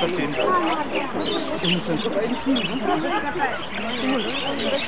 det jo.